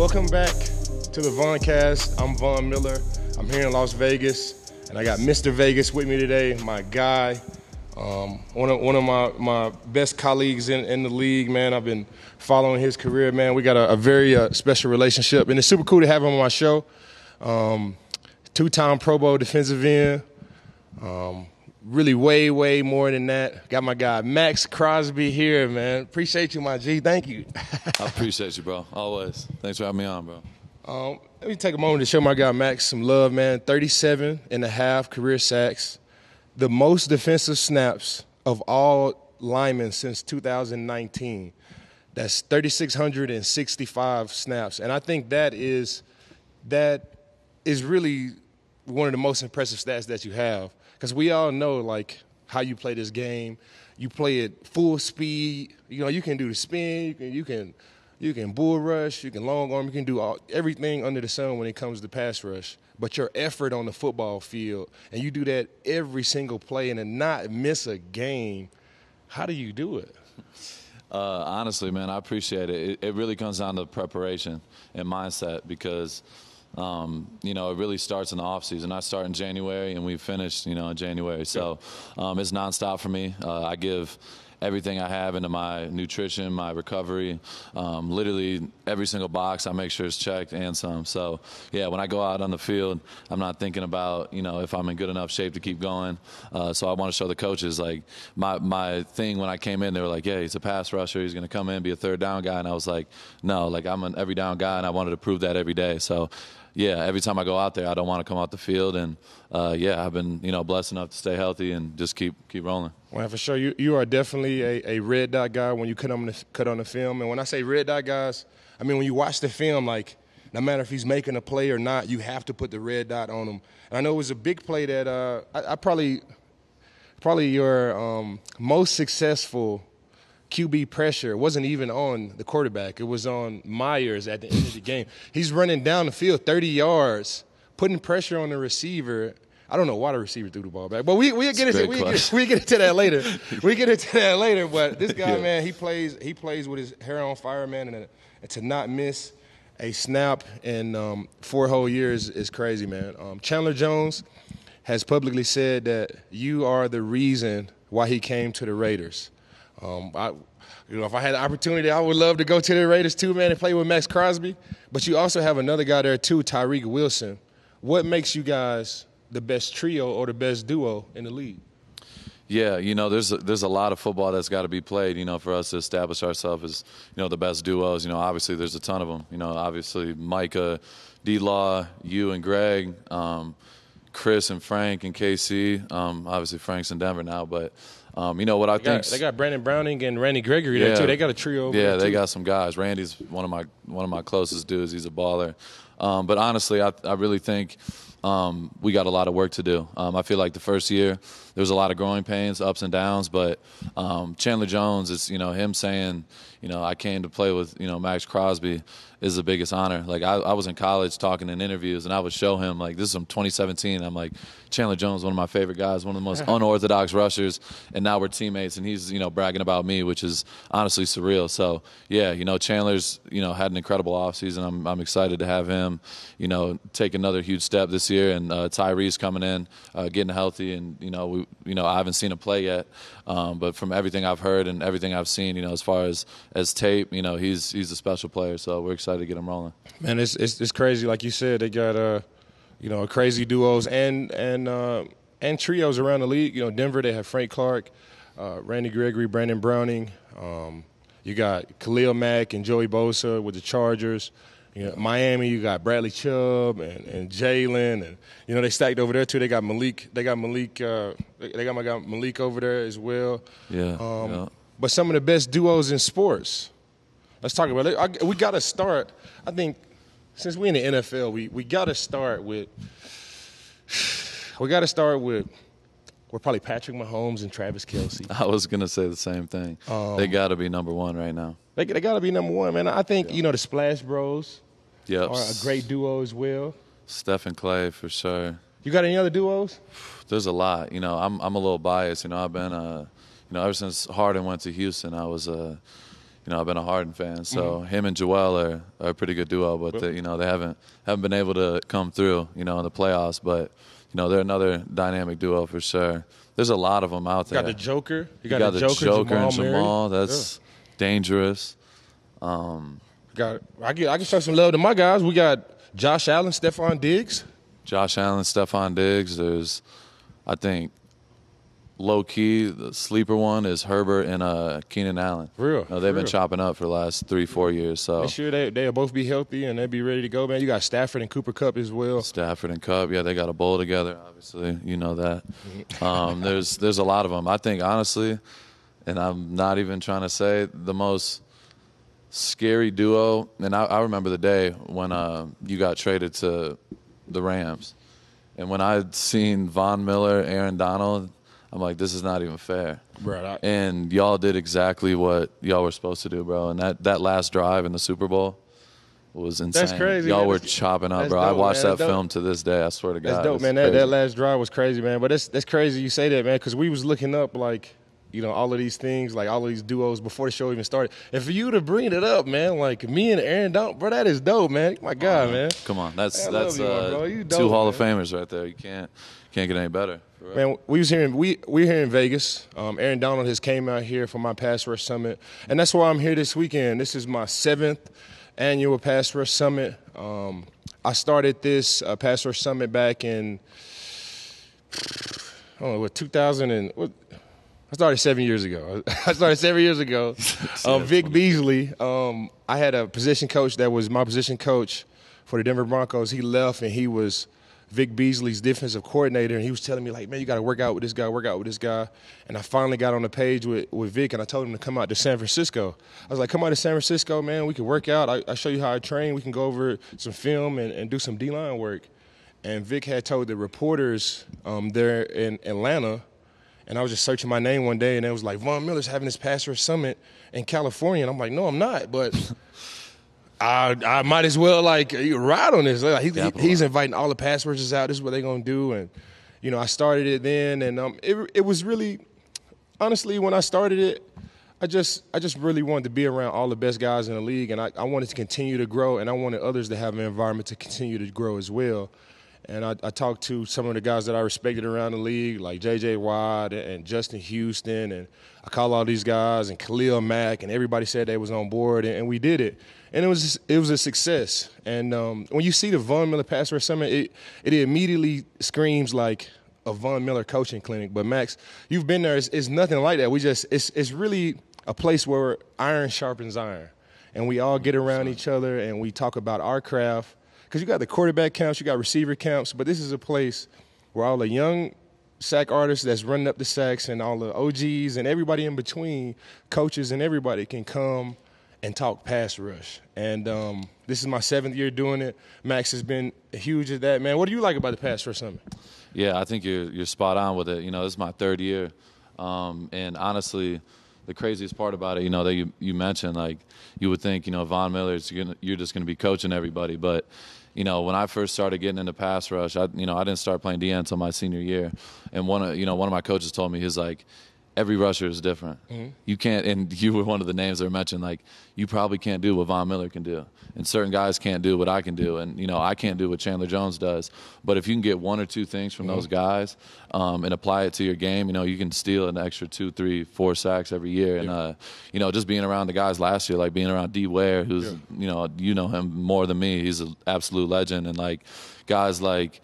Welcome back to the Voncast. I'm Von Miller. I'm here in Las Vegas, and I got Mr. Vegas with me today, my guy, um, one of one of my, my best colleagues in, in the league, man. I've been following his career, man. We got a, a very uh, special relationship, and it's super cool to have him on my show. Um, two-time Pro Bowl defensive end. Um, really, way, way more than that. Got my guy Maxx Crosby here, man. Appreciate you, my G. Thank you. I appreciate you, bro. Always. Thanks for having me on, bro. Um, let me take a moment to show my guy Maxx some love, man. 37 and a half career sacks, the most defensive snaps of all linemen since 2019. That's 3,665 snaps, and I think that is that is really one of the most impressive stats that you have because we all know like how you play this game. You play it full speed. You know you can do the spin. You can you can you can bull rush, you can long arm, you can do all, everything under the sun when it comes to pass rush. But your effort on the football field, and you do that every single play and not miss a game, how do you do it? Uh, honestly, man, I appreciate it. it. It really comes down to preparation and mindset because, um, you know, it really starts in the off season. I start in January and we finish, you know, in January. So um, it's nonstop for me. Uh, I give everything I have into my nutrition, my recovery. Um, literally every single box I make sure is checked and some. So yeah, when I go out on the field, I'm not thinking about you know if I'm in good enough shape to keep going. Uh, so I want to show the coaches like my my thing when I came in, they were like, yeah, he's a pass rusher, he's going to come in be a third down guy, and I was like, no, like I'm an every down guy, and I wanted to prove that every day. So yeah, every time I go out there, I don't want to come out the field, and uh, yeah, I've been you know blessed enough to stay healthy and just keep keep rolling. Well, for sure, you you are definitely a, a red dot guy when you cut on the cut on the film, and when I say red dot guys, I mean when you watch the film, like no matter if he's making a play or not, you have to put the red dot on him. And I know it was a big play that uh, I, I probably probably your um, most successful QB pressure wasn't even on the quarterback. It was on Meyers at the end of the game. He's running down the field 30 yards, putting pressure on the receiver. I don't know why the receiver threw the ball back, but we we get into we get, we get into that later. we get into that later. But this guy, yeah. man, he plays he plays with his hair on fire, man, and, and to not miss a snap in um, four whole years is crazy, man. Um, Chandler Jones has publicly said that you are the reason why he came to the Raiders. Um, I, you know, if I had the opportunity, I would love to go to the Raiders too, man, and play with Maxx Crosby. But you also have another guy there too, Tyree Wilson. What makes you guys the best trio or the best duo in the league? Yeah, you know, there's a, there's a lot of football that's got to be played, you know, for us to establish ourselves as, you know, the best duos. You know, obviously there's a ton of them. You know, obviously Micah, D. Law, you and Greg, um, Chris and Frank and KC. Um, obviously Frank's in Denver now, but um, you know what I think? They got Baron Browning and Randy Gregory yeah, there too. They got a trio. yeah, they too. got some guys. Randy's one of my one of my closest dudes. He's a baller. Um, but honestly, I, I really think um, we got a lot of work to do. Um, I feel like the first year there was a lot of growing pains, ups and downs. But um, Chandler Jones is, you know, him saying, you know, I came to play with, you know, Maxx Crosby is the biggest honor. Like I, I was in college talking in interviews, and I would show him like this is from 2017. I'm like Chandler Jones, one of my favorite guys, one of the most unorthodox rushers, and now we're teammates, and he's you know bragging about me, which is honestly surreal. So yeah, you know Chandler's you know had an incredible offseason. I'm I'm excited to have him, you know, take another huge step this year, and uh, Tyree's coming in, uh, getting healthy, and you know we you know I haven't seen him play yet, um, but from everything I've heard and everything I've seen, you know, as far as as tape, you know, he's he's a special player. So we're excited to get him rolling. Man, it's it's, it's crazy. Like you said, they got uh, you know, crazy duos and and uh, and trios around the league. You know, Denver they have Frank Clark, uh, Randy Gregory, Baron Browning. Um, you got Khalil Mack and Joey Bosa with the Chargers. You know, Miami, you got Bradley Chubb and, and Jalen, and you know they stacked over there too. They got Malik. They got Malik. Uh, they got my guy Malik over there as well. Yeah, um, yeah. But some of the best duos in sports. Let's talk about it. I, we got to start. I think since we in the NFL, we we got to start with. We got to start with. We're probably Patrick Mahomes and Travis Kelce. I was gonna say the same thing. Um, they got to be number one right now. They, they got to be number one, man. I think yeah. you know the Splash Bros. Yep. are a great duo as well. Steph and Clay for sure. You got any other duos? There's a lot. You know, I'm I'm a little biased. You know, I've been uh, you know, ever since Harden went to Houston, I was uh, you know, I've been a Harden fan, so him and Joel are, are a pretty good duo. But they, you know, they haven't haven't been able to come through, you know, in the playoffs. But you know, they're another dynamic duo for sure. There's a lot of them out You there. got the Joker. You You got, got the the Joker, Joker Jamal and Jamal. Murray. That's dangerous. Um, got I can I can show some love to my guys. We got Josh Allen, Stefon Diggs. Josh Allen, Stefon Diggs. There's, I think, low key, the sleeper one is Herbert and uh, Keenan Allen. For real, You know, they've been real. chopping up for the last three, four years. So Make sure they they'll both be healthy and they'll be ready to go, man. You got Stafford and Cooper Kupp as well. Stafford and Kupp, yeah, they got a bowl together. Obviously, you know that. Mm-hmm. Um, there's there's a lot of them. I think honestly, and I'm not even trying to say the most scary duo. And I, I remember the day when uh, you got traded to the Rams, and when I'd seen Von Miller, Aaron Donald, I'm like, this is not even fair. Bro, I- And y'all did exactly what y'all were supposed to do, bro. And that, that last drive in the Super Bowl was insane. That's crazy, Y'all man. were That's- chopping up, bro. I watched man. that film to this day. I swear to God. That's dope, man. That, that last drive was crazy, man. But that's that's crazy you say that, man, because we was looking up like, you know, all of these things, like all of these duos before the show even started. And for you to bring it up, man, like me and Aaron Donald, bro, that is dope, man. My God, man. Come on, that's that's you, uh. You two dope, Hall of. Famers right there. You can't can't get any better. Real. Man, we was here in we we're here in Vegas. Um, Aaron Donald has came out here for my Pass Rush Summit, and that's why I'm here this weekend. This is my seventh annual Pass Rush Summit. Um, I started this uh, Pass Rush Summit back in I don't know what 2000 and what. I started seven years ago. I started seven years ago. Um, Vic Beasley. Um, I had a position coach that was my position coach for the Denver Broncos. He left, and he was Vic Beasley's defensive coordinator. And he was telling me like, "Man, you got to work out with this guy. Work out with this guy." And I finally got on the page with, with Vic, and I told him to come out to San Francisco. I was like, "Come out to San Francisco, man. We can work out. I, I show you how I train. We can go over some film and, and do some D line work." And Vic had told the reporters um, there in Atlanta and I was just searching my name one day, and it was like Von Miller's having his rush summit in California, and I'm like, no, I'm not, but I I might as well like ride on this. Like, he, he- he's inviting all the pass rushers out. This is what they're gonna do, and you know, I started it then, and um, it it was really honestly when I started it. I just I just really wanted to be around all the best guys in the league, and I, I wanted to continue to grow, and I wanted others to have an environment to continue to grow as well. And I, I talked to some of the guys that I respected around the league, like J.J. Watt and Justin Houston, and I called all these guys and Khalil Mack, and everybody said they was on board, and, and we did it, and it was it was a success. And um, when you see the Von Miller Pass Rush Summit, it it immediately screams like a Von Miller coaching clinic. But Maxx, you've been there. It's, it's nothing like that. We just it's it's really a place where iron sharpens iron, and we all get around each other and we talk about our craft. Because you got the quarterback counts, you got receiver counts, but this is a place where all the young sack artists that's running up the sacks and all the OGs and everybody in between, coaches and everybody can come and talk pass rush. And um, this is my seventh year doing it. Maxx has been huge at that, man. What do you like about the pass rush summit? Yeah, I think you're you're spot on with it. You know, this is my third year, um, and honestly, the craziest part about it, you know, that you you mentioned, like you would think, you know, Von Miller, you're, you're just going to be coaching everybody, but you know, when I first started getting into pass rush, I you know I didn't start playing D until my senior year, and one of you know one of my coaches told me he's like. Every rusher is different. You can't, and you were one of the names that were mentioned. Like, you probably can't do what Von Miller can do, and certain guys can't do what I can do, and you know I can't do what Chandler Jones does. But if you can get one or two things from those guys um, and apply it to your game, you know you can steal an extra two, three, four sacks every year. And uh, you know, just being around the guys last year, like being around D. Ware, who's you know you know him more than me. He's an absolute legend, and like guys like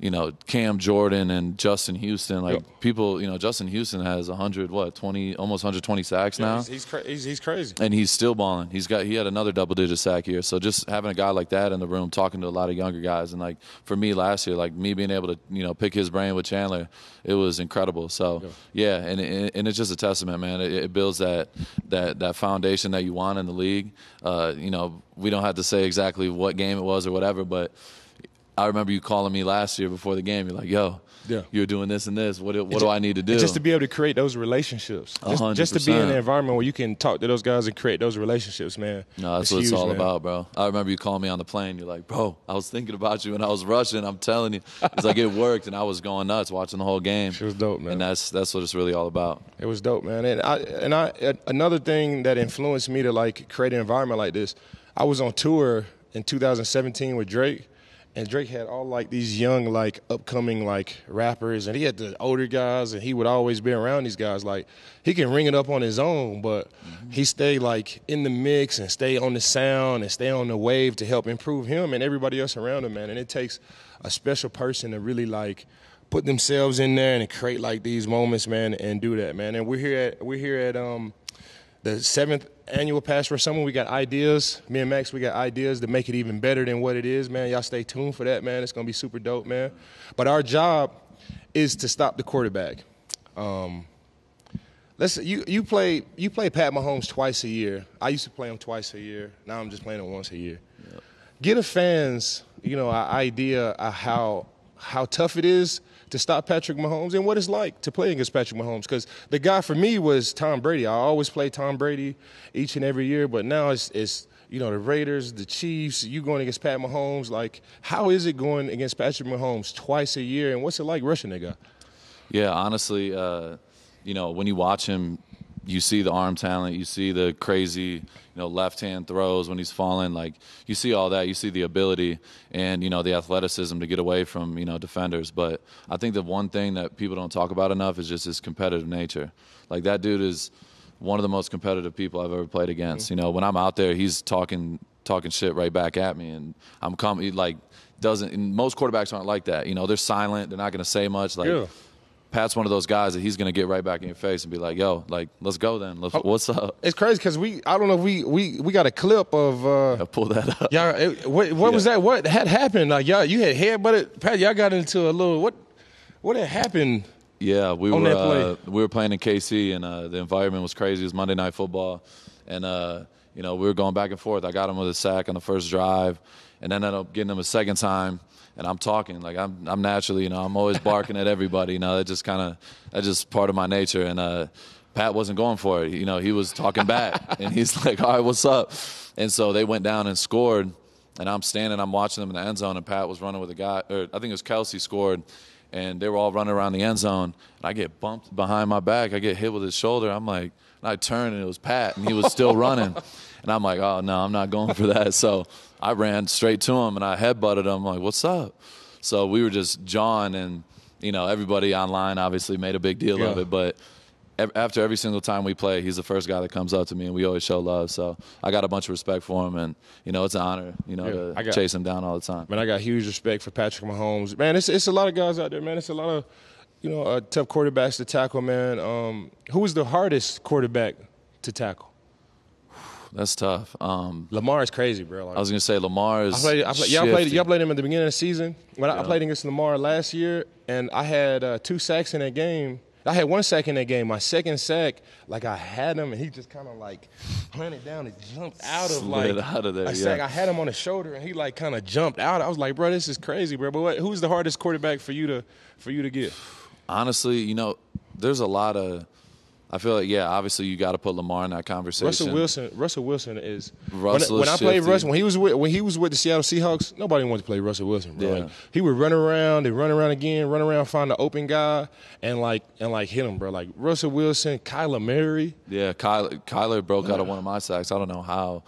you know Cam Jordan and Justin Houston. Like Yep. people, you know Justin Houston has 100 what 20 almost 120 sacks now. He's, he's, cra- he's, he's crazy. and he's still balling. He's got he had another double digit sack here. So just having a guy like that in the room, talking to a lot of younger guys, and like for me last year, like me being able to you know pick his brain with Chandler, it was incredible. So yeah, and it, and it's just a testament, man. It, it builds that that that foundation that you want in the league. Uh, you know, we don't have to say exactly what game it was or whatever, but I remember you calling me last year before the game. You're like, "Yo, Yeah. you're doing this and this. What do, what do I need to do?" Just to be able to create those relationships. Just, just to be in an environment where you can talk to those guys and create those relationships, man. No, that's It's what it's huge, all man. about, bro. I remember you calling me on the plane. You're like, bro, I was thinking about you and I was rushing. I'm telling you, it's like it worked, and I was going nuts watching the whole game. It was dope, man. And that's that's what it's really all about. It was dope, man. And I and I another thing that influenced me to like create an environment like this. I was on tour in 2017 with Drake, and Drake had all like these young like upcoming like rappers, and he had the older guys, and he would always be around these guys. Like he can ring it up on his own, but he stay like in the mix and stay on the sound and stay on the wave to help improve him and everybody else around him, man. And it takes a special person to really like put themselves in there and create like these moments, man, and do that, man. And we're here at we're here at um, the seventh annual Pass Rush Summit. We got ideas. Me and Maxx, we got ideas to make it even better than what it is, man. Y'all stay tuned for that, man. It's gonna be super dope, man. But our job is to stop the quarterback. Um, let's you you play you play Pat Mahomes twice a year. I used to play him twice a year. Now I'm just playing him once a year. Get a fans, you know, idea of how how tough it is to stop Patrick Mahomes and what it's like to play against Patrick Mahomes. Because the guy for me was Tom Brady. I always play Tom Brady each and every year, but now it's it's you know the Raiders, the Chiefs. You going against Pat Mahomes? Like, how is it going against Patrick Mahomes twice a year? And what's it like rushing that guy? Yeah, honestly, uh, you know, when you watch him, you see the arm talent, you see the crazy, you know, left hand throws when he's falling. Like you see all that, you see the ability and you know the athleticism to get away from you know defenders. But I think the one thing that people don't talk about enough is just his competitive nature. Like that dude is one of the most competitive people I've ever played against. Mm-hmm. You know, when I'm out there, he's talking talking shit right back at me, and I'm coming like doesn't. And most quarterbacks aren't like that. You know, they're silent. They're not going to say much. Like. Yeah. Pat's one of those guys that he's going to get right back in your face and be like, "Yo, like, let's go then. Let's, what's up?" It's crazy because we I don't know if we we we got a clip of. Uh, I pull that up. Y'all, it, what, what was that? What had happened? Like y'all, you had headbutted. Pat, y'all got into a little what? What had happened? Yeah, we were uh, we were playing in KC, and uh, the environment was crazy. It was Monday Night Football, and uh, you know we were going back and forth. I got him with a sack on the first drive, and ended up getting him a second time. And I'm talking like I'm I'm naturally, you know, I'm always barking at everybody. You know, that just kind of that's just part of my nature. And uh, Pat wasn't going for it. You know, he was talking back, and he's like, "All right, what's up?" And so they went down and scored. And I'm standing, I'm watching them in the end zone, and Pat was running with a guy, or I think it was Kelce scored, and they were all running around the end zone. And I get bumped behind my back. I get hit with his shoulder. I'm like, and I turn, and it was Pat, and he was still running. And I'm like, oh no, I'm not going for that. So I ran straight to him, and I headbutted him. I'm like, what's up? So we were just jawing, and you know, everybody online obviously made a big deal of it, but after every single time we play, he's the first guy that comes up to me, and we always show love. So I got a bunch of respect for him, and you know, it's an honor, you know, Yeah, I to got- chase him down all the time. Man, I got huge respect for Patrick Mahomes. Man, it's it's a lot of guys out there, man. It's a lot of you know uh, tough quarterbacks to tackle, man. Um, who was the hardest quarterback to tackle? That's tough. Um, Lamar is crazy, bro. Like, I was gonna say Lamar is. I played, I played, y'all played, y'all played him at the beginning of the season. When I, I played against Lamar last year, and I had uh, two sacks in that game. I had one sack in that game. My second sack, like I had him, and he just kind of like planted down and jumped out of Slid like out of there, a sack. I had him on the shoulder, and he like kind of jumped out. I was like, bro, this is crazy, bro. But what, who's the hardest quarterback for you to for you to get? Honestly, you know, there's a lot of. I feel like yeah, obviously you got to put Lamar in that conversation. Russell Wilson. Russell Wilson is Russell when, when I played. Russell when he was with when he was with the Seattle Seahawks. Nobody wanted to play Russell Wilson. Bro. Yeah. Like, he would run around and run around again, run around, find the open guy, and like and like hit him, bro. Like Russell Wilson, Kyler Murray. Yeah, Kyler, Kyler broke out of one of my sacks. I don't know how.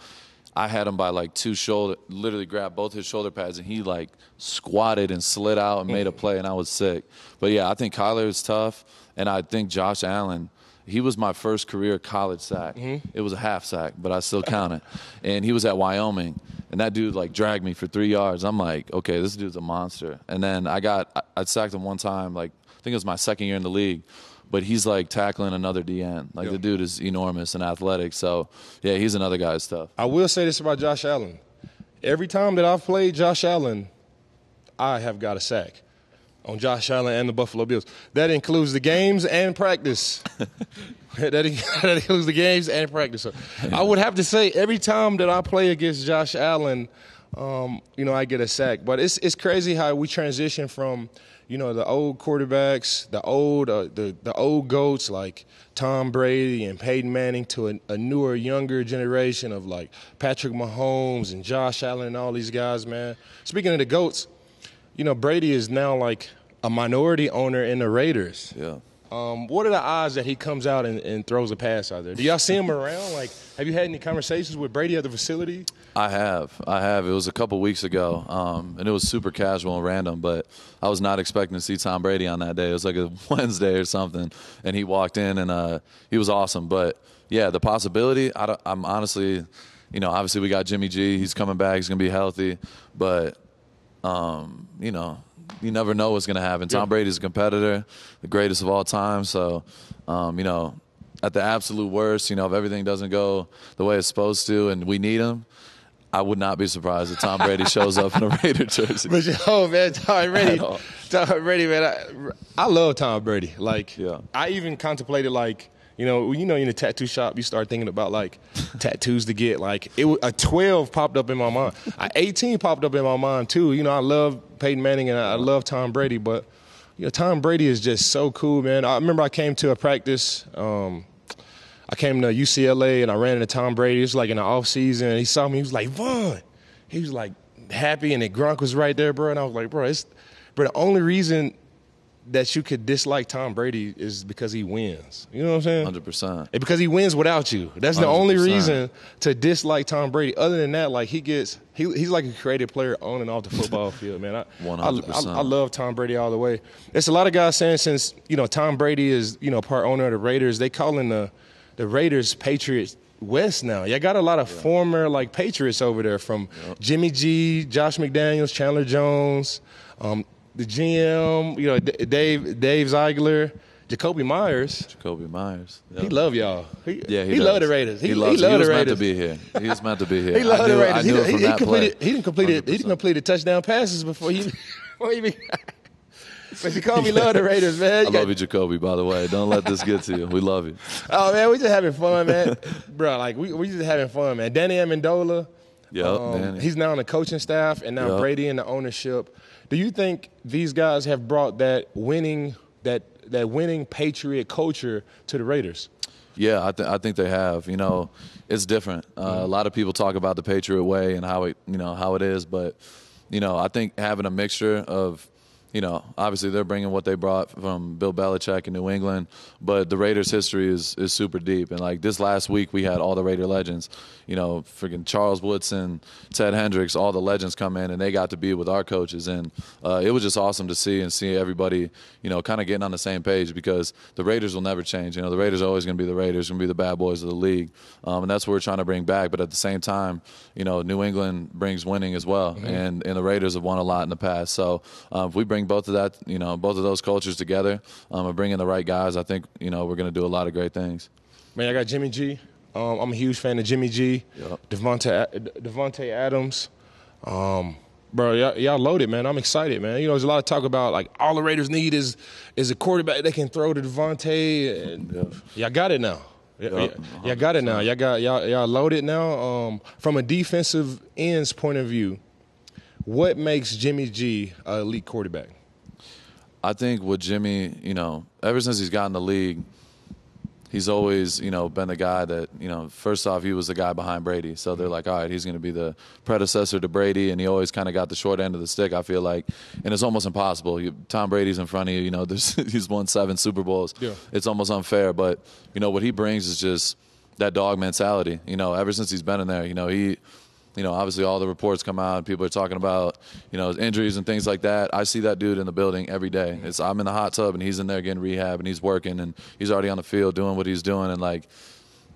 I had him by like two shoulder, literally grabbed both his shoulder pads, and he like squatted and slid out and made a mm. play, and I was sick. But yeah, I think Kyler is tough, and I think Josh Allen. He was my first career college sack. Mm-hmm. It was a half sack, but I still count it. And he was at Wyoming, and that dude like dragged me for three yards. I'm like, okay, this dude's a monster. And then I got, I, I sacked him one time, like I think it was my second year in the league but he's like tackling another DN. Like the dude is enormous and athletic. So yeah, he's another guy stuff. I will say this about Josh Allen. Every time that I've played Josh Allen, I have got a sack on Josh Allen and the Buffalo Bills. That includes the games and practice. that, includes the games and practice. So I would have to say every time that I play against Josh Allen, um, you know, I get a sack. But it's it's crazy how we transition from, you know, the old quarterbacks, the old uh, the the old goats like Tom Brady and Peyton Manning to a, a, newer, younger generation of like Patrick Mahomes and Josh Allen and all these guys, man. Speaking of the goats, you know, Brady is now like a minority owner in the Raiders. Yeah. Um, what are the odds that he comes out and, and, throws a pass out there? Do y'all see him around? Like, have you had any conversations with Brady at the facility? I have. I have. It was a couple weeks ago, um, and it was super casual and random, but I was not expecting to see Tom Brady on that day. It was like a Wednesday or something, and he walked in, and uh, he was awesome. But, yeah, the possibility, I am honestly, you know, obviously we got Jimmy G. He's coming back. He's going to be healthy. But, um, you know, you never know what's going to happen. Tom Brady's a competitor, the greatest of all time. So, um, you know, at the absolute worst, you know, if everything doesn't go the way it's supposed to and we need him, I would not be surprised if Tom Brady shows up in a Raider jersey. But oh man, Tom Brady, Tom Brady, man, I, I love Tom Brady. Like, yeah. I even contemplated like you know, you know, in a tattoo shop, you start thinking about like tattoos to get. Like it, a twelve popped up in my mind. A eighteen popped up in my mind too. You know, I love Peyton Manning and I love Tom Brady, but you know, Tom Brady is just so cool, man. I remember I came to a practice. Um, I came to UCLA and I ran into Tom Brady. It was like in the off season. And he saw me. He was like, Von. He was like happy, and the Gronk was right there, bro. And I was like, bro, it's, bro. The only reason that you could dislike Tom Brady is because he wins. You know what I'm saying? Hundred percent. Because he wins without you. That's the 100%. only reason to dislike Tom Brady. Other than that, like he gets, he, he's like a creative player on and off the football field, man. One hundred percent. I love Tom Brady all the way. There's a lot of guys saying since you know Tom Brady is you know part owner of the Raiders, they calling the the Raiders Patriots West now. You got a lot of yeah. former like Patriots over there from yep. Jimmy G, Josh McDaniels, Chandler Jones. Um, the GM, you know, Dave Dave Ziegler, Jakobi Meyers. Jakobi Meyers. Yep. He love y'all. He, yeah, he, he love the Raiders. He, he loves. He, he was meant to be here. He was meant to be here. he loved the Raiders. Knew he, he, he completed. He didn't complete it. He didn't complete the touchdown passes before he. before he but Jakobi love the Raiders, man. I love you, Jakobi. By the way, don't let this get to you. We love you. Oh man, we just having fun, man, bro. Like we we just having fun, man. Danny Amendola. Yeah, um, he's now on the coaching staff, and now yep. Brady in the ownership. Do you think these guys have brought that winning that that winning Patriot culture to the Raiders? Yeah, I, th- I think they have. You know, it's different. Uh, mm-hmm. A lot of people talk about the Patriot way and how it you know how it is, but you know, I think having a mixture of you know, obviously they're bringing what they brought from Bill Belichick in New England, but the Raiders' history is is super deep. And like this last week, we had all the Raider legends, you know, freaking Charles Woodson, Ted Hendricks, all the legends come in, and they got to be with our coaches, and uh, it was just awesome to see and see everybody, you know, kind of getting on the same page because the Raiders will never change. You know, the Raiders are always going to be the Raiders, going to be the bad boys of the league, um, and that's what we're trying to bring back. But at the same time, you know, New England brings winning as well, mm-hmm. and and the Raiders have won a lot in the past. So um, if we bring bring both of that, you know, both of those cultures together, um, and bring in the right guys, I think you know we're going to do a lot of great things. Man, I got Jimmy G. Um, I'm a huge fan of Jimmy G. Yep. Davante Adams. Um, bro, y'all, y'all, loaded, man. I'm excited, man. You know, there's a lot of talk about like all the Raiders need is is a quarterback they can throw to Davante, and yep. y'all got it now. Yep. Y'all got it now. Y'all got y'all, y'all loaded now. Um, from a defensive ends point of view, what makes Jimmy G an elite quarterback? I think with Jimmy, you know, ever since he's gotten the league, he's always, you know, been the guy that, you know, first off, he was the guy behind Brady. So they're like, all right, he's going to be the predecessor to Brady. And he always kind of got the short end of the stick, I feel like. And it's almost impossible. You, Tom Brady's in front of you, you know, he's won seven Super Bowls. Yeah. It's almost unfair. But, you know, what he brings is just that dog mentality. You know, ever since he's been in there, you know, he you know, obviously all the reports come out. People are talking about, you know, injuries and things like that. I see that dude in the building every day. It's I'm in the hot tub and he's in there getting rehab and he's working and he's already on the field doing what he's doing and like,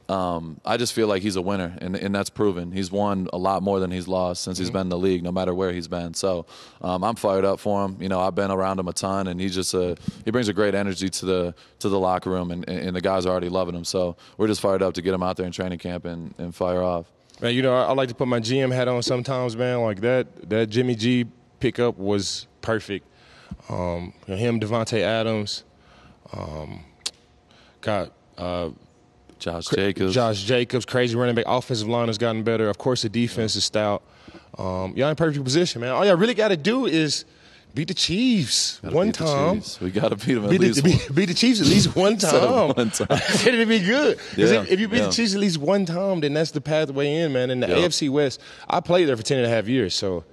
um, I just feel like he's a winner and and that's proven. He's won a lot more than he's lost since mm-hmm. he's been in the league, no matter where he's been. So um, I'm fired up for him. You know, I've been around him a ton and he just a, he brings a great energy to the to the locker room and, and the guys are already loving him. So we're just fired up to get him out there in training camp and, and fire off. Man, you know, I, I, like to put my GM hat on sometimes, man. Like that, that Jimmy G pickup was perfect. Um, him, Davante Adams, um, got uh, Josh Jacobs. Josh Jacobs, crazy running back. Offensive line has gotten better. Of course, the defense is stout. Um, y'all in perfect position, man. All y'all really got to do is beat the Chiefs Gotta one time. Chiefs. We got to beat them at Beat least the, one. beat, beat the Chiefs at least one time. one time. It'd be good. Yeah, if, if you beat yeah. the Chiefs at least one time, then that's the pathway in, man. In the Yeah. AFC West, I played there for 10 and a half years, so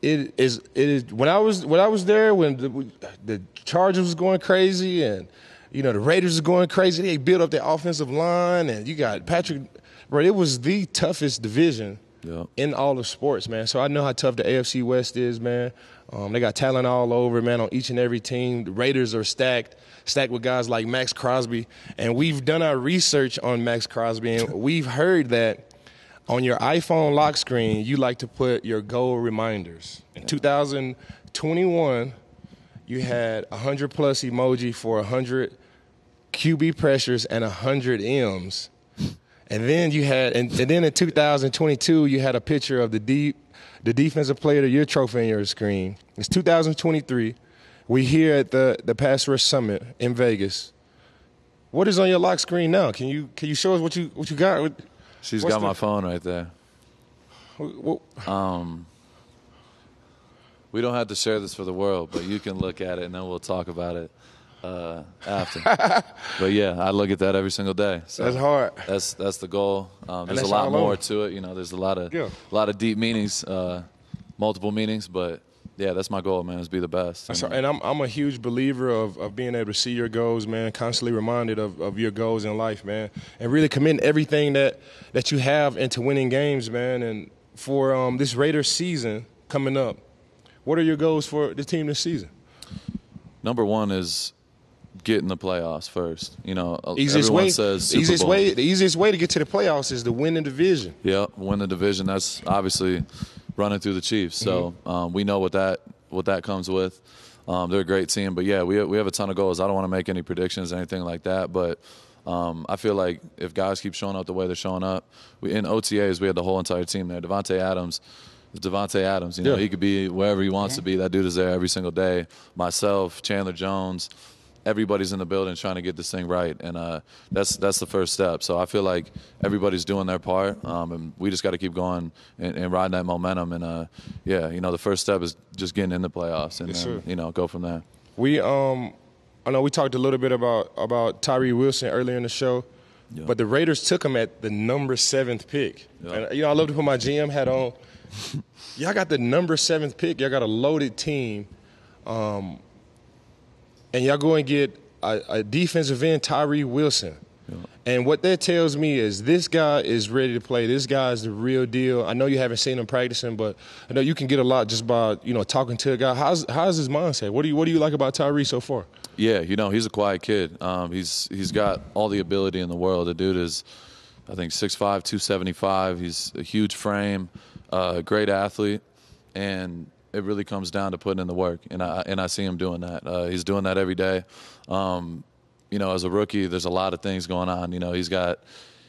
it is it is when I was when I was there when the, the Chargers was going crazy and you know the Raiders was going crazy. They built up their offensive line and you got Patrick. Bro, it was the toughest division in all of sports, man. So I know how tough the AFC West is, man. Um, they got talent all over, man, on each and every team. The Raiders are stacked, stacked with guys like Maxx Crosby. And we've done our research on Maxx Crosby, and we've heard that on your iPhone lock screen, you like to put your goal reminders. In 2021, you had 100 plus emoji for 100 QB pressures and 100 M's. And then you had, and, and then in 2022, you had a picture of the deep, the defensive player of the year trophy on your screen. It's 2023. We here at the the Pass Rush Summit in Vegas. What is on your lock screen now? Can you can you show us what you what you got? What- She's got the- my phone right there. what- um, We don't have to share this for the world, but you can look at it and then we'll talk about it uh, after. but yeah, I look at that every single day. So That's hard. That's that's the goal. Um, there's a lot more over. to it. You know, there's a lot of Yeah. a lot of deep meanings, uh, multiple meanings. But yeah, that's my goal, man. Is be the best. And, and I'm I'm a huge believer of, of being able to see your goals, man. Constantly reminded of, of your goals in life, man, and really commit everything that that you have into winning games, man. And for um, this Raiders season coming up, what are your goals for the team this season? number one is get in the playoffs first. You know, Easiest everyone way, says Super easiest Bowl. way, the easiest way to get to the playoffs is to win the division. Yeah, win the division. That's obviously running through the Chiefs. So Mm-hmm. um, we know what that what that comes with. Um, they're a great team, but yeah, we we have a ton of goals. I don't want to make any predictions or anything like that, but um, I feel like if guys keep showing up the way they're showing up, we, in OTAs we had the whole entire team there. Davante Adams. Davante Adams, you know, Yeah. He could be wherever he wants to be. That dude is there every single day. Myself, Chandler Jones, everybody's in the building trying to get this thing right, and uh, that's that's the first step. So I feel like everybody's doing their part, um, and we just got to keep going and, and riding that momentum. And uh, yeah, you know, the first step is just getting in the playoffs, and Yes, then, you know, go from there. We um, I know we talked a little bit about about Tyree Wilson earlier in the show, Yeah. but the Raiders took him at the number seventh pick. Yeah. And you know, I love to put my GM hat on. Y'all got the number seventh pick. Y'all got a loaded team, um, and y'all go and get a, a defensive end, Tyree Wilson. And what that tells me is this guy is ready to play. This guy is the real deal. I know you haven't seen him practicing, but I know you can get a lot just by you know talking to a guy. How's how's his mindset? What do you what do you like about Tyree so far? Yeah, you know, he's a quiet kid. Um, he's he's got all the ability in the world. The dude is, I think, 6'5", 275. He's a huge frame, uh, great athlete, and it really comes down to putting in the work. And I and I see him doing that. Uh, he's doing that every day. Um, you know, as a rookie, there's a lot of things going on. You know, he's got,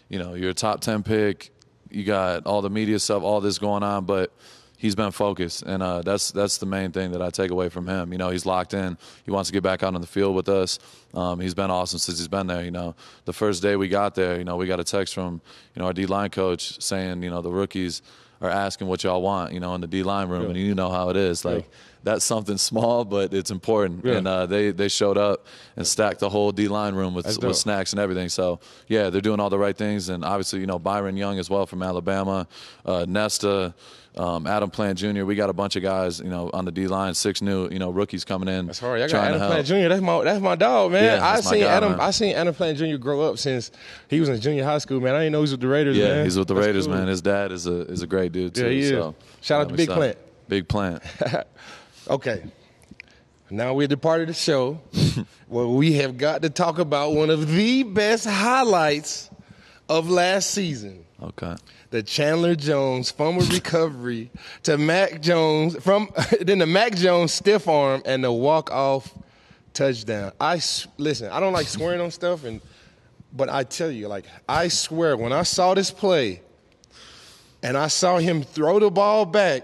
you know, you're a top ten pick. You got all the media stuff, all this going on, but he's been focused, and uh, that's that's the main thing that I take away from him. You know, he's locked in. He wants to get back out on the field with us. Um, he's been awesome since he's been there. You know, the first day we got there, you know, we got a text from you know our D line coach saying, you know, the rookies are asking what y'all want, you know, in the D line room, and you know how it is. Like that's something small, but it's important. Yeah. And uh, they they showed up and stacked the whole D line room with with snacks and everything. So yeah, they're doing all the right things, and obviously you know Byron Young as well from Alabama, uh, Nesta. Um, Adam Plant Jr. We got a bunch of guys, you know, on the D line, six new, you know, rookies coming in. That's hard. I got Adam. Plant Jr. That's my that's my dog, man. Yeah, I seen guy, Adam. man. I seen Adam Plant Jr. grow up since he was in junior high school, man. I didn't know he was with the Raiders. Yeah, man. he's with the That's Raiders, cool. man. His dad is a is a great dude too. Yeah, he is. So, Shout out to Big. Plant. Big Plant. Okay. Now we're the part of the show where we have got to talk about one of the best highlights of last season. Okay. The Chandler Jones fumble recovery to Mac Jones from then the Mac Jones stiff arm and the walk off touchdown. I listen. I don't like swearing on stuff, and but I tell you, like I swear, when I saw this play, and I saw him throw the ball back,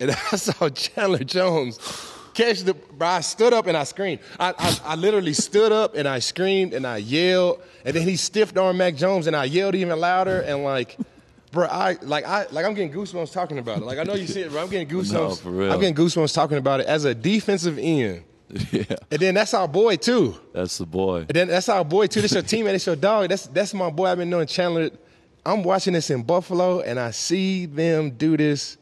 and I saw Chandler Jones catch the. Bro, I stood up and I screamed. I, I, I literally stood up and I screamed and I yelled. And then he stiffed arm Mac Jones and I yelled even louder and like. Bro, I like I like I'm getting goosebumps talking about it. Like I know you see it, bro. I'm getting goosebumps. No, for real. I'm getting goosebumps talking about it as a defensive end. yeah, And then that's our boy too. that's the boy. And then that's our boy too. This your teammate. That's your dog. That's that's my boy. I've been knowing Chandler. I'm watching this in Buffalo, and I see them do this.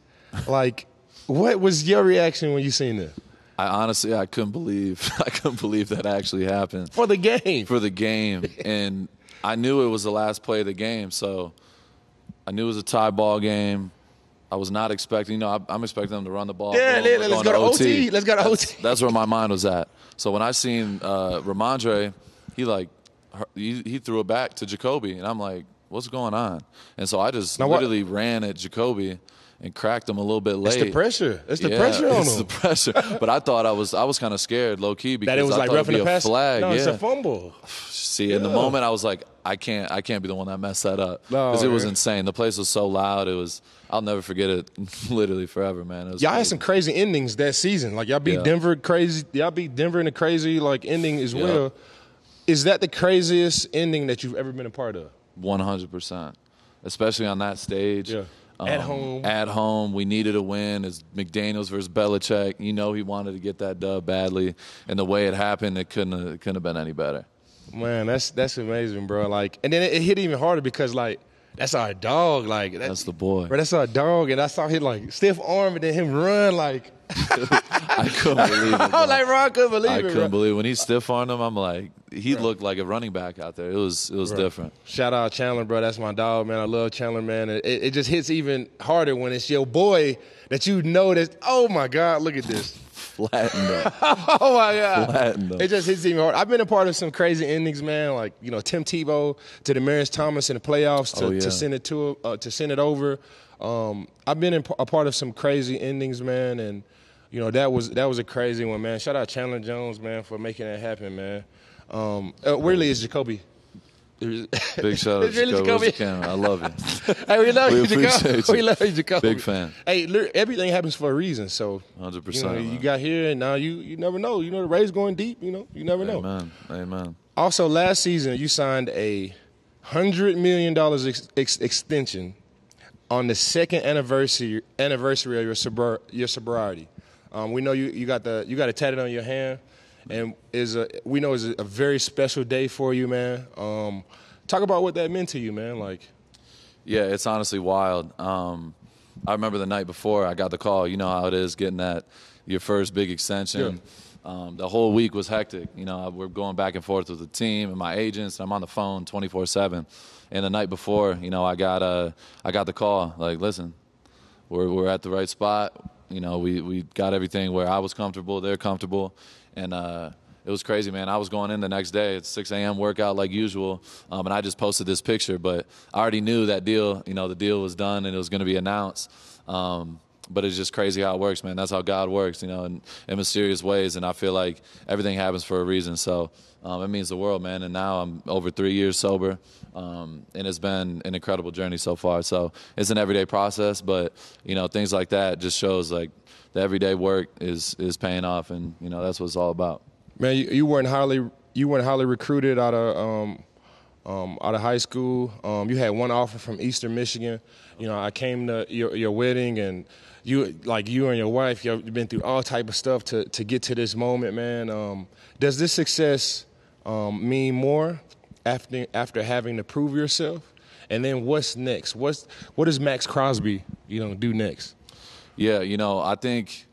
Like, what was your reaction when you seen this I honestly, I couldn't believe, I couldn't believe that actually happened for the game? for the game, and I knew it was the last play of the game, so I knew it was a tie ball game. I was not expecting, you know, I, I'm expecting them to run the ball. Yeah, boom, let's go to OT. Let's go to That's- OT. That's where my mind was at. So when I seen uh, Rhamondre, he like he, he threw it back to Jakobi, and I'm like, what's going on? And so I just Now what- literally ran at Jakobi and cracked him a little bit late. It's the pressure. It's the Yeah, pressure on it's him. the pressure. But I thought I was I was kind of scared, low key, because that it was I like roughing the pass. flag. No, yeah. it's a fumble. See, in the moment, I was like, I can't, I can't be the one that messed that up No, because it was insane. The place was so loud. It was, I'll never forget it, literally forever, man. Y'all had some crazy endings that season. Like y'all beat Yeah. Denver crazy. Y'all beat Denver in a crazy like ending as Yeah. well. Is that the craziest ending that you've ever been a part of? One hundred percent, especially on that stage. Yeah. At um, home. At home, we needed a win. It's McDaniel's versus Belichick. You know he wanted to get that dub badly, and the way it happened, it couldn't have, it couldn't have been any better. Man, that's that's amazing, bro. Like, and then it, it hit even harder because like that's our dog. Like that- That's the boy. Bro, that's our dog, and I saw him like stiff arm, and then him run like. I couldn't believe it. I bro. was like, bro, I couldn't believe I it. I couldn't bro. believe when he stiff armed him. I'm like, he looked like a running back out there. It was it was different. Shout out Chandler, bro. That's my dog, man. I love Chandler, man. It, it just hits even harder when it's your boy that you know that. Oh my God, look at this. Flattened up. Oh my God. Flattened up. It just hits even hard. I've been a part of some crazy endings, man. Like you know, Tim Tebow to the Demaryius Thomas in the playoffs to, Oh, yeah. to send it to uh, to send it over. Um, I've been in, a part of some crazy endings, man, and you know that was that was a crazy one, man. Shout out Chandler Jones, man, for making that happen, man. Um, uh, really is Jakobi. Big shout out to really Jakobi. I love you. Hey, we love We you, Jakobi. you. We love you, Jakobi. Big fan. Hey, everything happens for a reason. So, 100%, You, know, you got here, and now you you never know. You know the race going deep. You know, you never know. Amen. Amen. Also, last season you signed a hundred million dollars ex- ex- extension on the second anniversary anniversary of your your sobriety. Um, we know you, you got the you got it tatted on your hand, and is a we know it's a, a very special day for you, man. Um, talk about what that meant to you, man. Like, Yeah, it's honestly wild. Um, I remember the night before I got the call. You know how it is getting that your first big extension. Um, the whole week was hectic. You know, we're going back and forth with the team and my agents. And I'm on the phone 24 seven. And the night before, you know, I got uh, I got the call. Like, listen, we're we're at the right spot. You know, we we got everything where I was comfortable, they're comfortable, and uh, it was crazy, man. I was going in the next day at 6 a.m. workout like usual, um, and I just posted this picture, but I already knew that deal. You know, the deal was done and it was going to be announced. Um, but it's just crazy how it works, man. That's how God works, you know, in, in mysterious ways. And I feel like everything happens for a reason. So um, it means the world, man. And now I'm over three years sober, um, and it's been an incredible journey so far. So it's an everyday process, but you know, things like that just shows like the everyday work is is paying off, and you know, that's what it's all about. man, you, you weren't highly you weren't highly recruited out of um, um, out of high school. Um, you had one offer from Eastern Michigan. You know, I came to your, your wedding, and you like you and your wife. You've been through all type of stuff to to get to this moment, man. Um, does this success um, mean more after after having to prove yourself? And then what's next? What's what does Maxx Crosby you know do next? Yeah, you know, I think,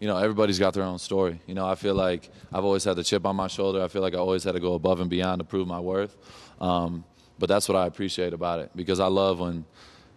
you know, everybody's got their own story. You know, I feel like I've always had the chip on my shoulder. I feel like I always had to go above and beyond to prove my worth. Um, but that's what I appreciate about it because I love when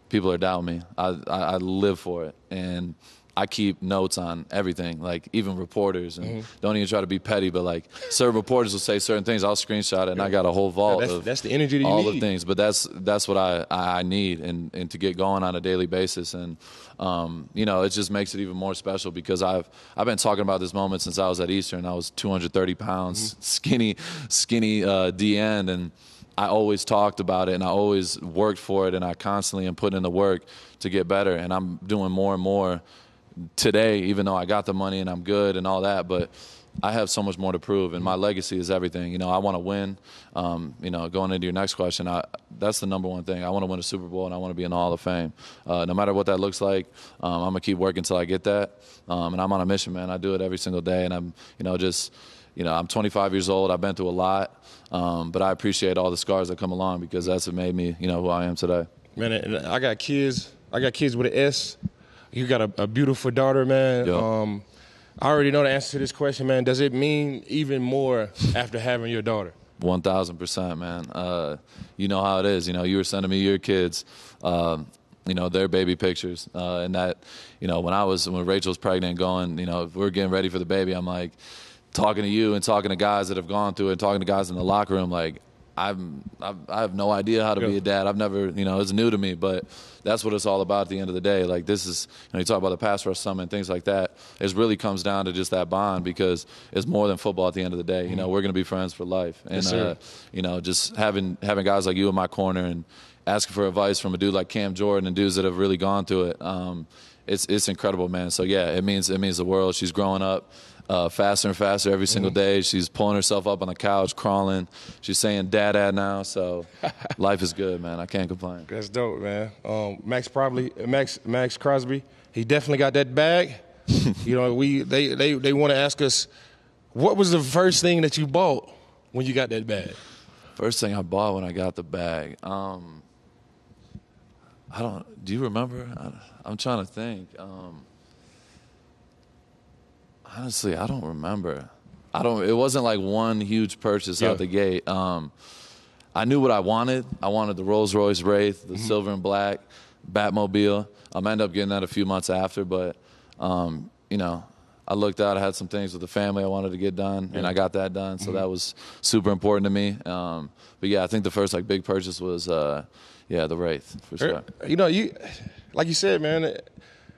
people are doubting me. I, I, I live for it. And I keep notes on everything, like even reporters, and Mm-hmm. don't even try to be petty, but like certain reporters will say certain things. I'll screenshot it, and I got a whole vault that's- of that's the energy that you all need. the things. But that's that's what I, I I need, and and to get going on a daily basis, and um, you know, it just makes it even more special because I've I've been talking about this moment since I was at Eastern. I was 230 pounds, Mm-hmm. skinny, skinny uh, D end, and I always talked about it, and I always worked for it, and I constantly am putting in the work to get better, and I'm doing more and more today, even though I got the money and I'm good and all that, but I have so much more to prove, and my legacy is everything. You know, I want to win. Um, you know, going into your next question, I, that's the number one thing. I want to win a Super Bowl, and I want to be in the Hall of Fame. Uh, no matter what that looks like, um, I'm gonna keep working until I get that. Um, and I'm on a mission, man. I do it every single day, and I'm, you know, just, you know, I'm 25 years old. I've been through a lot, um, but I appreciate all the scars that come along because that's what made me, you know, who I am today. Man, I got kids. I got kids with an S. You got a, a beautiful daughter, man. Yep. Um, I already know the answer to this question, man. Does it mean even more after having your daughter? One thousand percent, man. Uh, you know how it is. You know, you were sending me your kids, um, you know, their baby pictures, uh, and that, you know, when I was when Rachel was pregnant, going, you know, if we're getting ready for the baby, I'm like talking to you and talking to guys that have gone through it, and talking to guys in the locker room, like I'm, I've, I have no idea how to be a dad. I've never, you know, it's new to me, but that's what it's all about at the end of the day. Like this is, you know, you talk about the pass rush summit and things like that. It really comes down to just that bond because it's more than football at the end of the day. You know, we're going to be friends for life. And, Yes, uh, you know, just having, having guys like you in my corner and asking for advice from a dude like Cam Jordan and dudes that have really gone through it. Um, it's, it's incredible, man. So yeah, it means, it means the world. She's growing up uh, faster and faster every single day. She's pulling herself up on the couch, crawling. She's saying "dad, dad" now. So life is good, man. I can't complain. That's dope, man. Um, Maxx probably Maxx Maxx Crosby. He definitely got that bag. you know, we they they they want to ask us, what was the first thing that you bought when you got that bag? First thing I bought when I got the bag. Um, I don't. Do you remember? I, I'm trying to think. Um, honestly, I don't remember. I don't. It wasn't like one huge purchase Yeah. out the gate. Um, I knew what I wanted. I wanted the Rolls Royce Wraith, Mm-hmm. the silver and black Batmobile. I'm end up getting that a few months after, but um, you know, I looked out. I had some things with the family I wanted to get done, and I got that done. So Mm-hmm. that was super important to me. Um, but yeah, I think the first like big purchase was uh, yeah the Wraith for sure. You know, you like you said, man.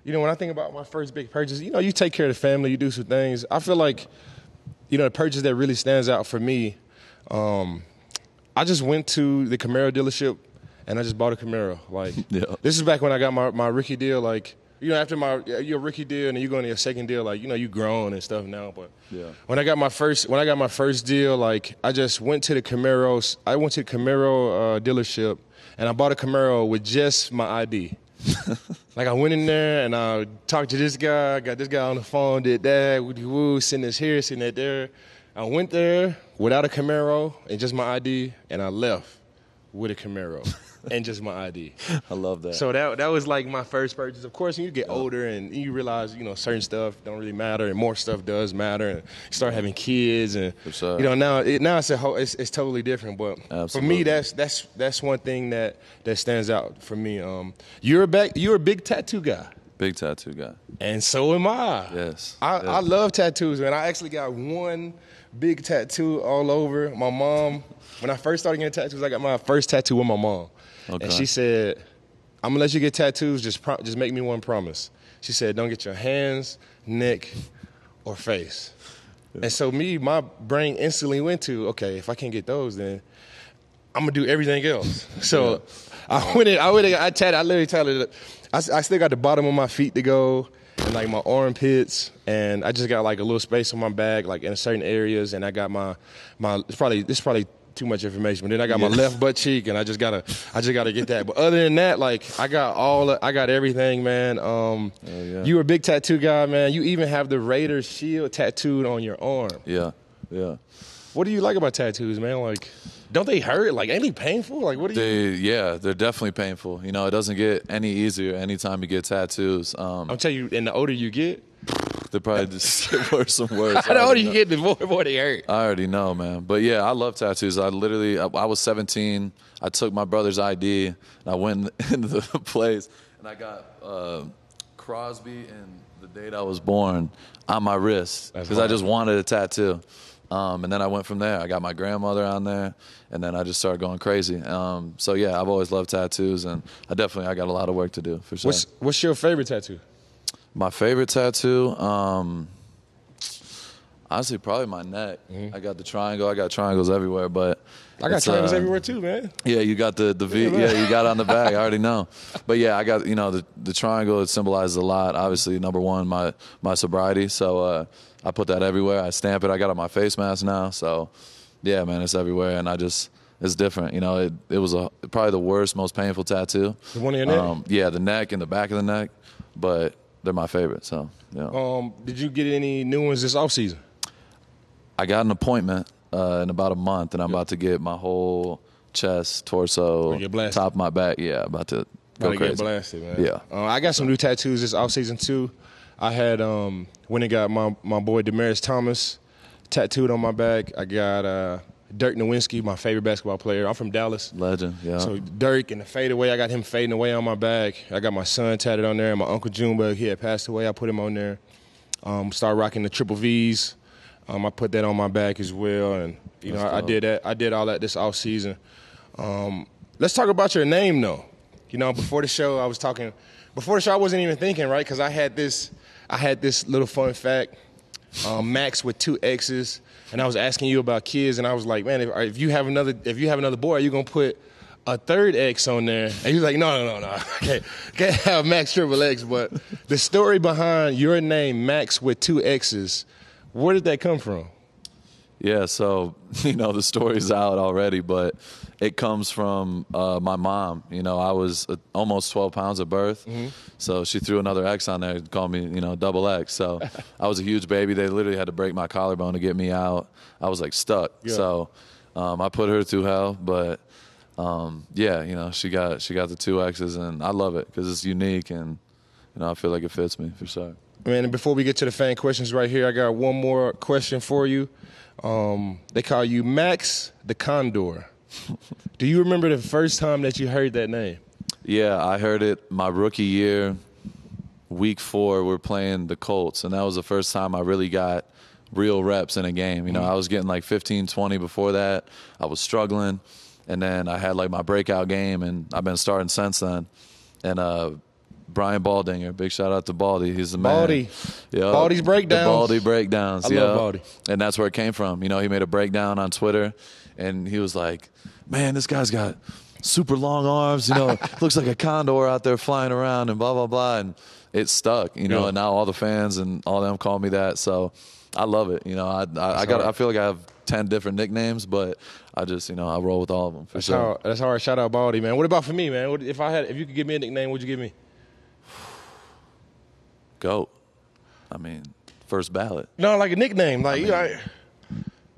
You know, when I think about my first big purchase, you know, you take care of the family, you do some things. I feel like, you know, the purchase that really stands out for me. Um, I just went to the Camaro dealership and I just bought a Camaro. Like, Yeah. this is back when I got my, my rookie deal. Like, you know, after my your rookie deal and then you go into your second deal, like, you know, you grown and stuff now. But Yeah. when I got my first when I got my first deal, like, I just went to the Camaros. I went to the Camaro uh, dealership and I bought a Camaro with just my ID. like I went in there and I talked to this guy, got this guy on the phone, did that, woo woo, send this here, send that there. I went there without a Camaro and just my ID, and I left with a Camaro and just my ID. I love that. So that that was like my first purchase. Of course, when you get older and you realize you know certain stuff don't really matter, and more stuff does matter, and you start having kids, and you know now it, now it's a whole, it's, it's totally different. But for me, that's that's that's one thing that that stands out for me. Um, you're a back, you're a big tattoo guy, big tattoo guy. and so am I. Yes. I, yes. I love tattoos, man. I actually got one big tattoo all over. My mom, when I first started getting tattoos, I got my first tattoo with my mom, Okay. and she said, "I'm gonna let you get tattoos. Just pro- just make me one promise." She said, "Don't get your hands, neck, or face." And so me, my brain instantly went to, okay, if I can't get those, then I'm gonna do everything else. So I went in, I went in, I tatted, I literally tatted it. I, I still got the bottom of my feet to go and like my armpits and I just got like a little space on my back, like in certain areas and I got my, my, it's probably, this is probably too much information, but then I got my left butt cheek and I just gotta, I just gotta get that. But other than that, like I got all, I got everything, man. Um, yeah. you a big tattoo guy, man. You even have the Raiders shield tattooed on your arm. Yeah. Yeah. What do you like about tattoos, man? Like, don't they hurt? Like, ain't they painful? Like, what do you? They, yeah, they're definitely painful. You know, it doesn't get any easier anytime you get tattoos. Um, I'm telling you, and the older you get, they probably just get worse and worse. the I older already you know. get, the more, more they hurt. I already know, man. But yeah, I love tattoos. I literally, I, I was 17. I took my brother's ID and I went into the place and I got uh, Crosby and the date I was born on my wrist because I just wanted a tattoo. Um, and then I went from there. I got my grandmother on there, and then I just started going crazy. Um, so yeah, I've always loved tattoos, and I definitely I got a lot of work to do for sure. What's What's your favorite tattoo? My favorite tattoo, um, Honestly, probably my neck. I got the triangle. I got triangles everywhere, but Mm-hmm. I got triangles uh, everywhere too, man. Yeah, you got the the V. Yeah. Yeah, you got it on the back. I already know. But yeah, I got you know the the triangle. It symbolizes a lot. Obviously, number one, my my sobriety. So uh, I put that everywhere. I stamp it. I got it on my face mask now. So yeah, man, it's everywhere, and I just it's different. You know, it it was a probably the worst, most painful tattoo. The one in your neck? Um, yeah, the neck and the back of the neck, but they're my favorite. So yeah. Um, did you get any new ones this offseason? I got an appointment uh, in about a month, and I'm about to get my whole chest, torso, Gonna get blasted. top of my back. Yeah, about to go Gotta crazy. get blasted, man. Yeah. Uh, I got some new tattoos this offseason too. I had um when I got my my boy Demaryius Thomas tattooed on my back. I got uh Dirk Nowitzki, my favorite basketball player. I'm from Dallas. Legend. Yeah. So Dirk and the fadeaway, I got him fading away on my back. I got my son tatted on there. and My uncle Junebug, he had passed away. I put him on there. Um, started rocking the triple V's. Um, I put that on my back as well, and you know I, I did that. I did all that this off season. Um, let's talk about your name though. You know, before the show, I was talking. Before the show, I wasn't even thinking right because I had this. I had this little fun fact. Um, Maxx with two X's, and I was asking you about kids, and I was like, man, if, if you have another, if you have another boy, are you gonna put a third X on there? And he was like, no, no, no, no, can't, can't have Max triple X. But the story behind your name, Maxx with two X's, where did that come from? Yeah, so you know the story's out already, but it comes from uh, my mom. You know, I was uh, almost 12 pounds at birth, Mm-hmm. so she threw another X on there, and called me, you know, double X. So I was a huge baby. They literally had to break my collarbone to get me out. I was like stuck. Yeah. So um, I put her through hell, but um, yeah, you know, she got she got the two X's, and I love it because it's unique, and you know, I feel like it fits me for sure. Man, and before we get to the fan questions right here, I got one more question for you. Um, they call you Maxx the Condor. Do you remember the first time that you heard that name? Yeah, I heard it my rookie year, week four. We're playing the Colts, and that was the first time I really got real reps in a game. You know, I was getting like 15, 20 before that. I was struggling, and then I had like my breakout game, and I've been starting since then. And uh, Brian Baldinger, big shout out to Baldy. He's the man. Baldy. Yeah, Baldy's breakdowns. The Baldy breakdowns. I yeah. love Baldy. And that's where it came from. You know, he made a breakdown on Twitter, and he was like, "Man, this guy's got super long arms. You know, looks like a condor out there flying around, and blah blah blah." And it stuck. You know, Yeah. and now all the fans and all them call me that. So I love it. You know, I I, I got. I feel like I have ten different nicknames, but I just you know I roll with all of them for That's sure. hard. That's hard. Shout out Baldy, man. What about for me, man? What, if I had, if you could give me a nickname, what'd you give me? Goat. I mean, first ballot. No, like a nickname, like you know,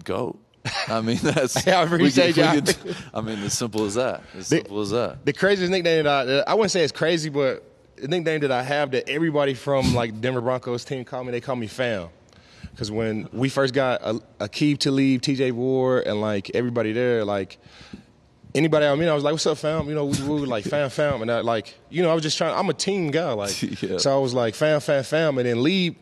Goat. I mean, that's. I appreciate we y'all. we I mean, as simple as that. As The- simple as that. the craziest nickname that I, I wouldn't say it's crazy, but the nickname that I have that everybody from like Denver Broncos team call me, they call me Fam. Because when we first got a, Aqib Talib, TJ Ward, and like everybody there, like anybody I mean, I was like, "What's up, fam?" You know, we, we were like, "Fam, fam," and I like, you know, I was just trying. I'm a team guy, like, Yeah. so I was like, "Fam, fam, fam," and then leave.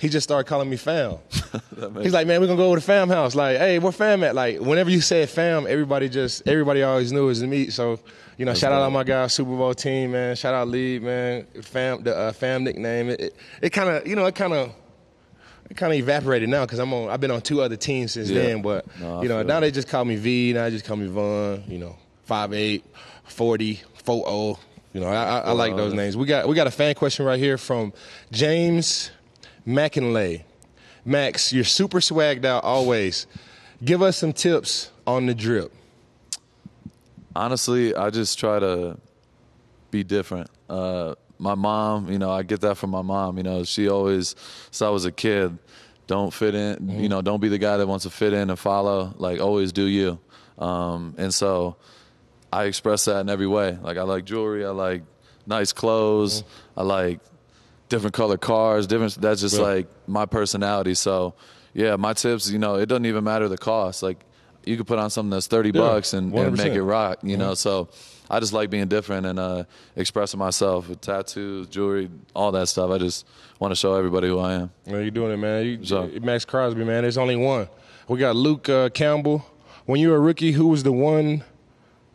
He just started calling me fam. He's like, man, we're gonna go over to fam house. Like, hey, where fam at? Like, whenever you said fam, everybody just everybody always knew it was me. So, you know, shout out all my guys, Super Bowl team, man. Shout out lead, man. Fam, the uh, fam nickname. It, it, it kind of, you know, it kind of. It kind of evaporated now because I'm on. I've been on two other teams since Yeah. then, but No, you know now it. they just call me V. Now they just call me Von. You know, 5'8", 40, 40. You know, I, I, I like those names. We got we got a fan question right here from James McInlay. Maxx, you're super swagged out always. Give us some tips on the drip. Honestly, I just try to be different. Uh, my mom, you know, I get that from my mom. You know, she always, since I was a kid, don't fit in. You know, don't be the guy that wants to fit in and follow. Like, always do you. Um, and so, I express that in every way. Like, I like jewelry. I like nice clothes. I like different color cars. Different. That's just Yeah. like my personality. So, yeah, my tips. You know, it doesn't even matter the cost. Like, you could put on something that's thirty Yeah, bucks and, and make it rock. You know, so I just like being different and uh, expressing myself with tattoos, jewelry, all that stuff. I just want to show everybody who I am. Man, you doing it, man. You, So- Maxx Crosby, man. There's only one. We got Luke uh, Campbell. When you were a rookie, who was the one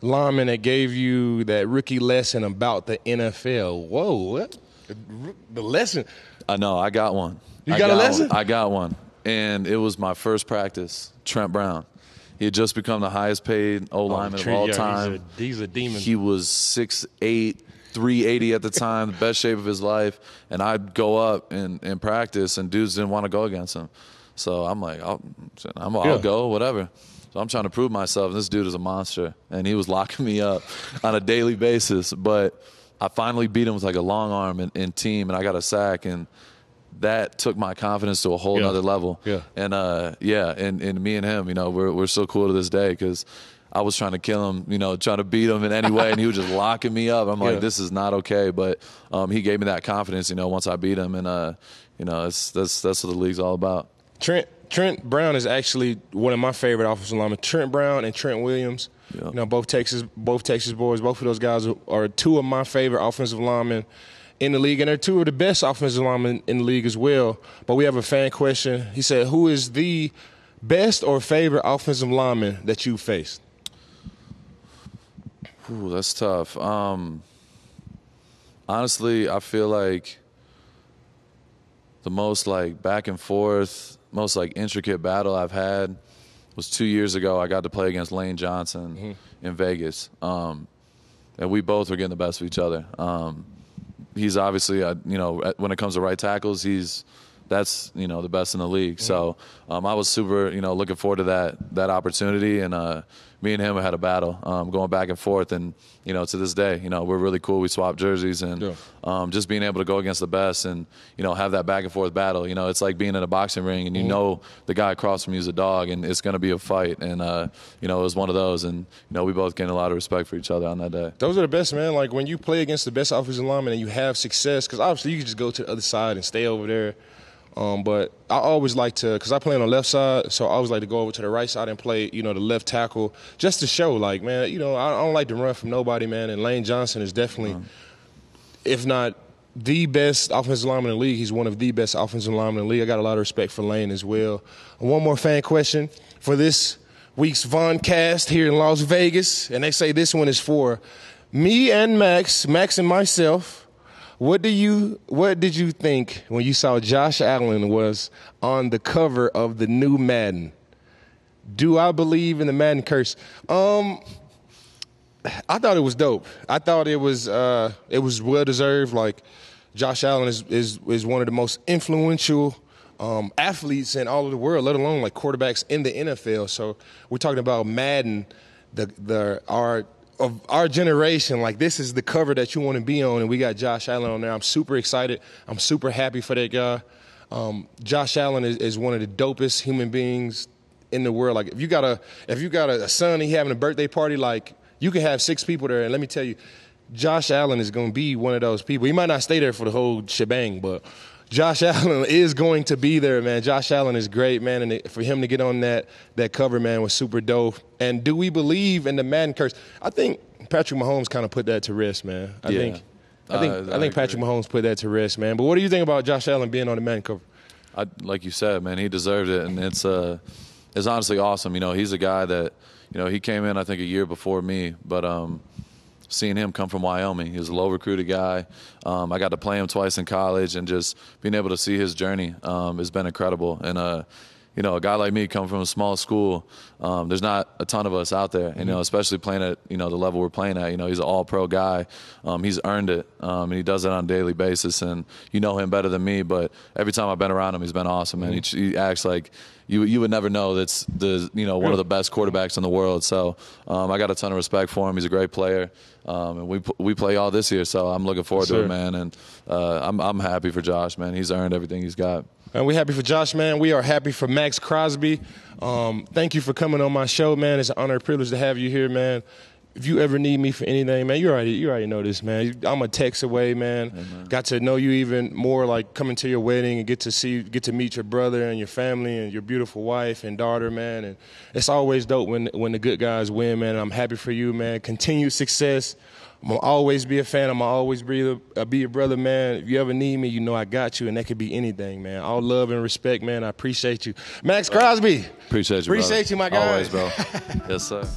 lineman that gave you that rookie lesson about the NFL? Whoa, what? The, lesson. I know. I got one. You I got a one. lesson? I got one. and it was my first practice. Trent Brown. He had just become the highest paid O oh, lineman of all time. He's a, he's a demon. He was 6'8", 380 at the time, the best shape of his life. And I'd go up in, in practice, and dudes didn't want to go against him. So I'm like, oh, I'll, I'm, I'll Yeah. go, whatever. So I'm trying to prove myself. And this dude is a monster, and he was locking me up on a daily basis. But I finally beat him with like a long arm and, in team, and I got a sack, and that took my confidence to a whole Yeah. nother level. Yeah. And uh, yeah, and, and me and him, you know, we're we're so cool to this day because I was trying to kill him, you know, trying to beat him in any way, and he was just locking me up. I'm Yeah. like, this is not okay. But um, he gave me that confidence, you know, once I beat him, and uh, you know, it's, that's that's what the league's all about. Trent Trent Brown is actually one of my favorite offensive linemen. Trent Brown and Trent Williams. Yeah. You know, both Texas both Texas boys. Both of those guys are, two of my favorite offensive linemen in the league, and they're two of the best offensive linemen in the league as well. But we have a fan question. He said, "Who is the best or favorite offensive lineman that you faced?" Ooh, that's tough. Um, honestly, I feel like the most like back and forth, most like intricate battle I've had was two years ago. I got to play against Lane Johnson in Vegas, um, and we both were getting the best of each other. Um, he's obviously, uh, you know, when it comes to right tackles, he's that's you know the best in the league. So um, I was super, you know, looking forward to that that opportunity, and uh, me and him had a battle, um, going back and forth, and you know, to this day, you know, we're really cool. We swap jerseys, and Yeah. um, just being able to go against the best, and you know, have that back and forth battle. You know, it's like being in a boxing ring, and you know the guy across from you is a dog, and it's going to be a fight, and uh, you know, it was one of those, and you know, we both gained a lot of respect for each other on that day. Those are the best, man. Like when you play against the best offensive lineman and you have success, because obviously you can just go to the other side and stay over there. Um, but I always like to, because I play on the left side, so I always like to go over to the right side and play, you know, the left tackle, just to show, like, man, you know, I, I don't like to run from nobody, man. And Lane Johnson is definitely, if not the best offensive lineman in the league, he's one of the best offensive linemen in the league. I got a lot of respect for Lane as well. One more fan question for this week's Voncast here in Las Vegas, and they say this one is for me and Maxx, Maxx and myself. What do you what did you think when you saw Josh Allen was on the cover of the new Madden? Do I believe in the Madden curse? Um I thought it was dope. I thought it was uh, it was well deserved. Like Josh Allen is is is one of the most influential um, athletes in all of the world, let alone like quarterbacks in the NFL. So we're talking about Madden, the the our of our generation. Like this is the cover that you want to be on, and we got Josh Allen on there. I'm super excited. I'm super happy for that guy. Um, Josh Allen is, is one of the dopest human beings in the world. Like if you got a if you got a, son, he having a birthday party, like you can have six people there, and let me tell you, Josh Allen is going to be one of those people. He might not stay there for the whole shebang, but Josh Allen is going to be there, man. Josh Allen is great, man, and it- for him to get on that that cover, man, was super dope. And do we believe in the Madden curse? I think Patrick Mahomes kind of put that to rest, man. I Yeah. think. I think I- I, think Patrick. Mahomes put that to rest, man. But what do you think about Josh Allen being on the Madden cover? I, like you said, man, he deserved it, and it's uh, it's honestly awesome. You know, he's a guy that, you know, he came in I think a year before me, but um, seeing him come from Wyoming, he was a low recruited guy. Um, I got to play him twice in college, and just being able to see his journey um, has been incredible. And uh, you know, a guy like me coming from a small school, um, there's not a ton of us out there. You know, especially playing at you know the level we're playing at. You know, he's an all-pro guy. Um, he's earned it, um, and he does it on a daily basis. And you know him better than me, but every time I've been around him, he's been awesome. And he, he acts like you you would never know that's the you know one of the best quarterbacks in the world. So um, I got a ton of respect for him. He's a great player, um, and we we play all this year. So I'm looking forward to Sir. it, man. And uh, I'm I'm happy for Josh, man. He's earned everything he's got. And we're happy for Josh, man. We are happy for Maxx Crosby. Um, thank you for coming on my show, man. It's an honor and privilege to have you here, man. If you ever need me for anything, man, you already you already know this, man. I'm a text away, man. Got to know you even more, like coming to your wedding and get to see, get to meet your brother and your family and your beautiful wife and daughter, man. And it's always dope when when the good guys win, man. I'm happy for you, man. Continued success. I'm gonna always be a fan. I'm gonna always be a, uh, be your brother, man. If you ever need me, you know I got you, and that could be anything, man. All love and respect, man. I appreciate you, Maxx Crosby. Appreciate you. Appreciate brother. you, my guy. Always, bro. yes, sir.